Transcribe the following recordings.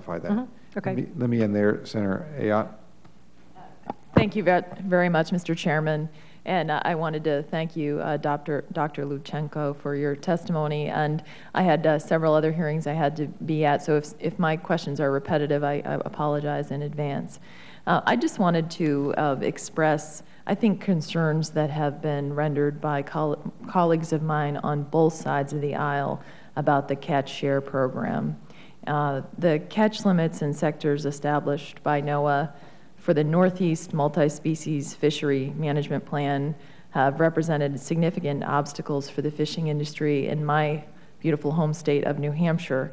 clarify that. Mhm. Okay. Let me- Let me end there, Senator Ayotte. Thank you very much, Mr. Chairman. And uh, I wanted to thank you, uh, Dr. Dr. Lubchenco, for your testimony. And I had uh, several other hearings I had to be at, so if, if my questions are repetitive, I, I apologize in advance. Uh, I just wanted to uh, express, I think, concerns that have been rendered by coll- colleagues of mine on both sides of the aisle about the catch share program. Uh, the catch limits in sectors established by NOAA for the Northeast Multi-Species Fishery Management Plan have represented significant obstacles for the fishing industry in my beautiful home state of New Hampshire.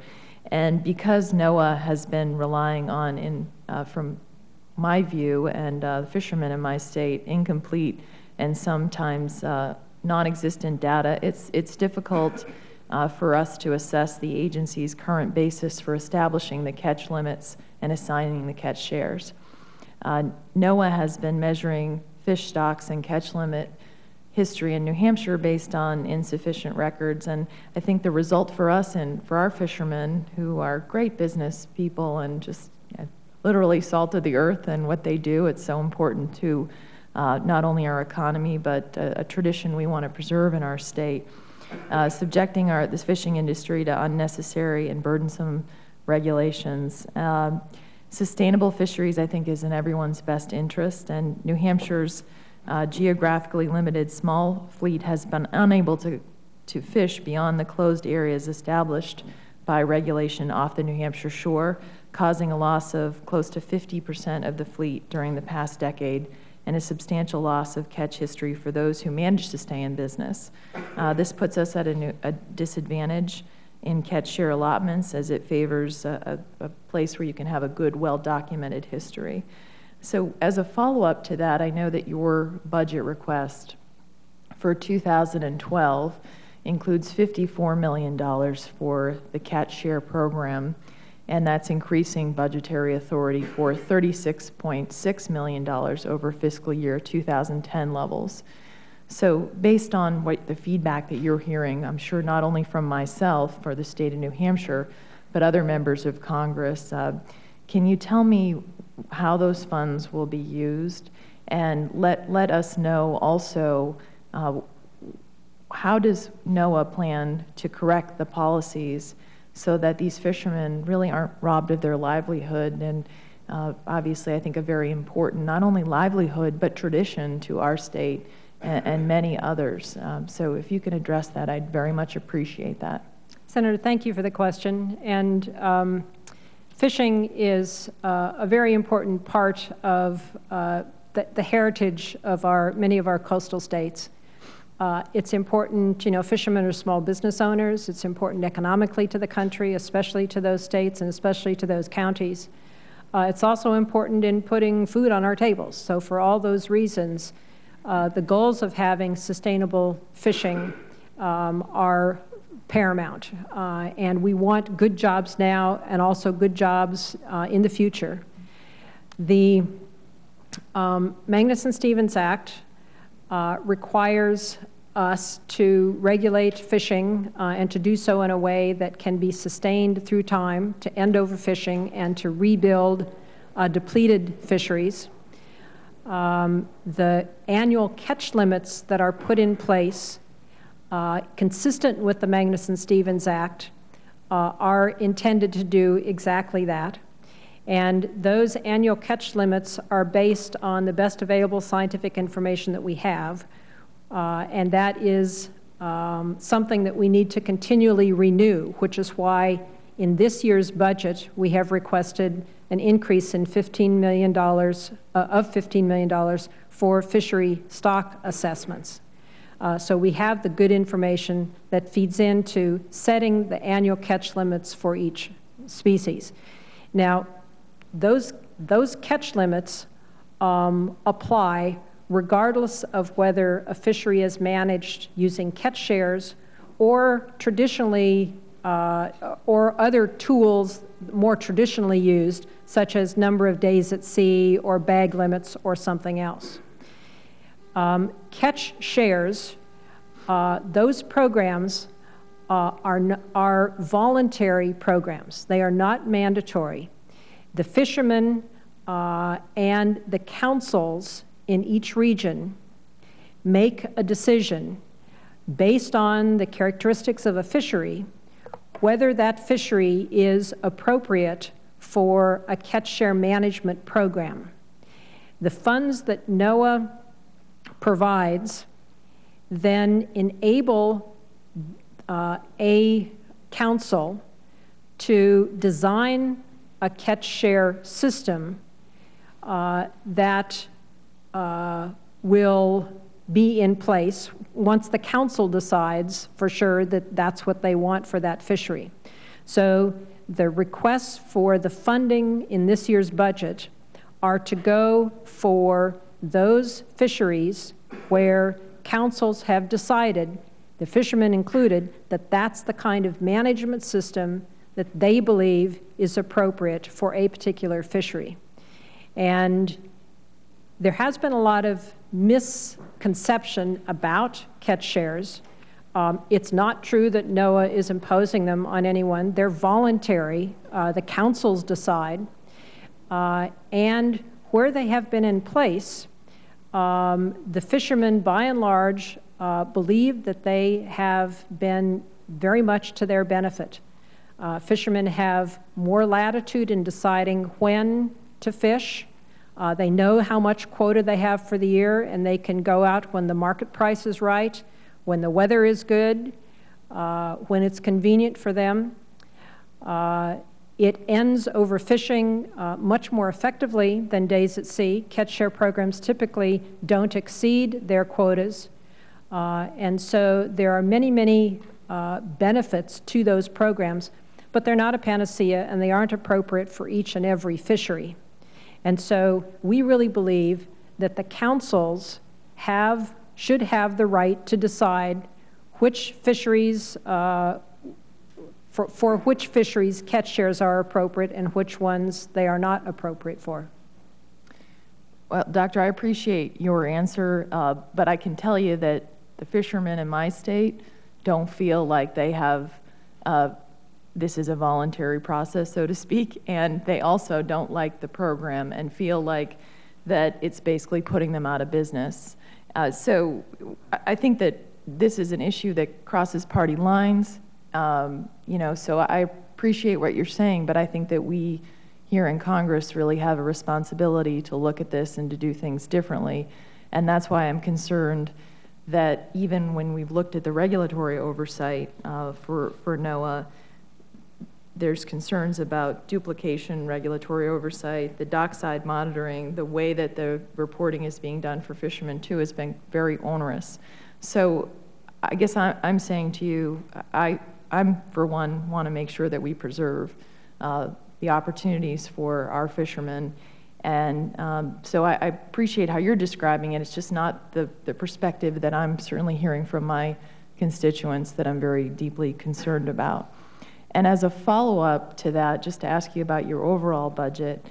And because NOAA has been relying on, in, uh, from my view and uh, the fishermen in my state, incomplete and sometimes uh, non-existent data, it's, it's difficult uh, for us to assess the agency's current basis for establishing the catch limits and assigning the catch shares. Uh, NOAA has been measuring fish stocks and catch limit history in New Hampshire based on insufficient records. And I think the result for us and for our fishermen, who are great business people and just you know, literally salt of the earth and what they do, it's so important to uh, not only our economy, but a, a tradition we want to preserve in our state. Uh, subjecting our, this fishing industry to unnecessary and burdensome regulations. Um, Sustainable fisheries, I think, is in everyone's best interest, and New Hampshire's uh, geographically limited small fleet has been unable to, to fish beyond the closed areas established by regulation off the New Hampshire shore, causing a loss of close to 50% of the fleet during the past decade and a substantial loss of catch history for those who managed to stay in business. Uh, this puts us at a, new, a disadvantage in catch share allotments as it favors a, a, a place where you can have a good, well-documented history. So as a follow-up to that, I know that your budget request for 2012 includes $54 million for the catch share program, and that's increasing budgetary authority for $36.6 million over fiscal year 2010 levels. So based on what the feedback that you're hearing, I'm sure not only from myself for the state of New Hampshire, but other members of Congress, uh, can you tell me how those funds will be used? And let, let us know also, uh, how does NOAA plan to correct the policies so that these fishermen really aren't robbed of their livelihood and uh, obviously I think a very important not only livelihood but tradition to our state and, and many others. Um, so if you can address that, I'd very much appreciate that. Senator, thank you for the question. And um, fishing is uh, a very important part of uh, the, the, heritage of our many of our coastal states. Uh, it's important, you know, fishermen are small business owners. It's important economically to the country, especially to those states and especially to those counties. Uh, it's also important in putting food on our tables. So for all those reasons, uh, the goals of having sustainable fishing um, are paramount. Uh, and we want good jobs now and also good jobs uh, in the future. The um, Magnuson-Stevens Act uh, requires us to regulate fishing uh, and to do so in a way that can be sustained through time to end overfishing and to rebuild uh, depleted fisheries. Um, the annual catch limits that are put in place, uh, consistent with the Magnuson-Stevens Act, uh, are intended to do exactly that. And those annual catch limits are based on the best available scientific information that we have. Uh, and that is um, something that we need to continually renew, which is why in this year's budget we have requested an increase in $15 million, uh, of $15 million for fishery stock assessments. Uh, so we have the good information that feeds into setting the annual catch limits for each species. Now, those, those catch limits um, apply regardless of whether a fishery is managed using catch shares or traditionally uh, or other tools more traditionally used, such as number of days at sea or bag limits or something else. Um, catch shares, uh, those programs uh, are, are voluntary programs. They are not mandatory. The fishermen uh, and the councils in each region make a decision based on the characteristics of a fishery, whether that fishery is appropriate for a catch share management program. The funds that NOAA provides then enable uh, a council to design a catch share system uh, that uh, will be in place once the council decides for sure that that's what they want for that fishery. So the requests for the funding in this year's budget are to go for those fisheries where councils have decided, the fishermen included, that that's the kind of management system that they believe is appropriate for a particular fishery. And there has been a lot of misconception about catch shares. Um, it's not true that NOAA is imposing them on anyone. They're voluntary. Uh, the councils decide. Uh, and where they have been in place, um, the fishermen, by and large, uh, believe that they have been very much to their benefit. Uh, fishermen have more latitude in deciding when to fish. Uh, they know how much quota they have for the year, and they can go out when the market price is right, when the weather is good, uh, when it's convenient for them. Uh, it ends overfishing uh, much more effectively than days at sea. Catch share programs typically don't exceed their quotas. Uh, and so there are many, many benefits to those programs, but they're not a panacea and they aren't appropriate for each and every fishery. And so we really believe that the councils have, should have the right to decide which fisheries uh, for, for which fisheries catch shares are appropriate and which ones they are not appropriate for. Well, Doctor, I appreciate your answer, uh, but I can tell you that the fishermen in my state don't feel like they have, uh, this is a voluntary process, so to speak, and they also don't like the program and feel like that it's basically putting them out of business. Uh, so I think that this is an issue that crosses party lines. Um, you know, so I appreciate what you're saying, but I think that we here in Congress really have a responsibility to look at this and to do things differently. And that's why I'm concerned that even when we've looked at the regulatory oversight uh, for, for NOAA, there's concerns about duplication, regulatory oversight, the dockside monitoring, the way that the reporting is being done for fishermen too has been very onerous. So I guess I'm saying to you, I, I'm, for one, want to make sure that we preserve uh, the opportunities for our fishermen. And um, so I, I, appreciate how you're describing it. It's just not the, the perspective that I'm certainly hearing from my constituents that I'm very deeply concerned about. And as a follow up to that, just to ask you about your overall budget,